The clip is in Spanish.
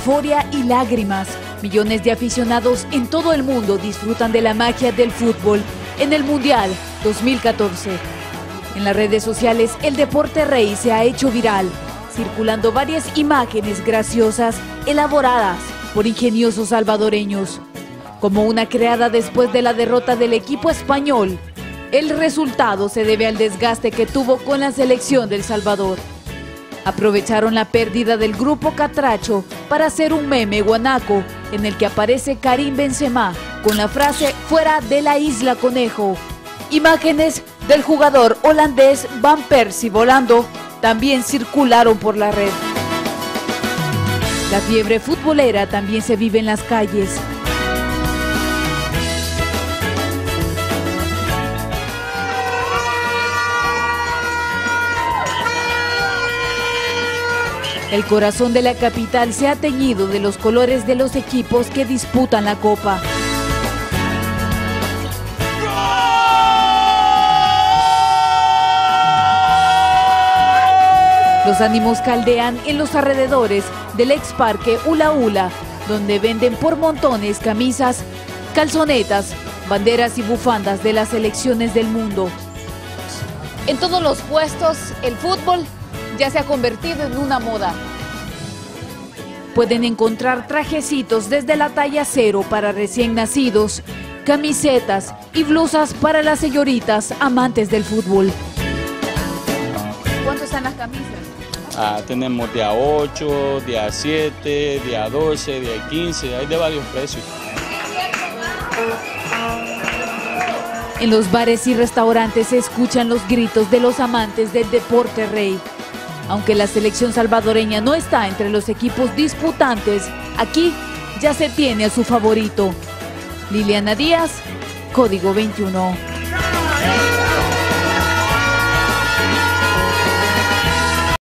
euforia y lágrimas. Millones de aficionados en todo el mundo disfrutan de la magia del fútbol en el Mundial 2014. En las redes sociales, el deporte rey se ha hecho viral, circulando varias imágenes graciosas elaboradas por ingeniosos salvadoreños, como una creada después de la derrota del equipo español. El resultado se debe al desgaste que tuvo con la selección del Salvador. Aprovecharon la pérdida del grupo Catracho para hacer un meme guanaco en el que aparece Karim Benzema con la frase fuera de la isla conejo. Imágenes del jugador holandés Van Persie volando también circularon por la red. La fiebre futbolera también se vive en las calles. El corazón de la capital se ha teñido de los colores de los equipos que disputan la Copa. Los ánimos caldean en los alrededores del ex parque Ula Ula, donde venden por montones camisas, calzonetas, banderas y bufandas de las selecciones del mundo. En todos los puestos, el fútbol ya se ha convertido en una moda. Pueden encontrar trajecitos desde la talla cero para recién nacidos, camisetas y blusas para las señoritas amantes del fútbol. ¿Cuánto están las camisas? Ah, tenemos día 8, día 7, día 12, día 15, hay de varios precios. En los bares y restaurantes se escuchan los gritos de los amantes del deporte rey. Aunque la selección salvadoreña no está entre los equipos disputantes, aquí ya se tiene a su favorito. Liliana Díaz, Código 21.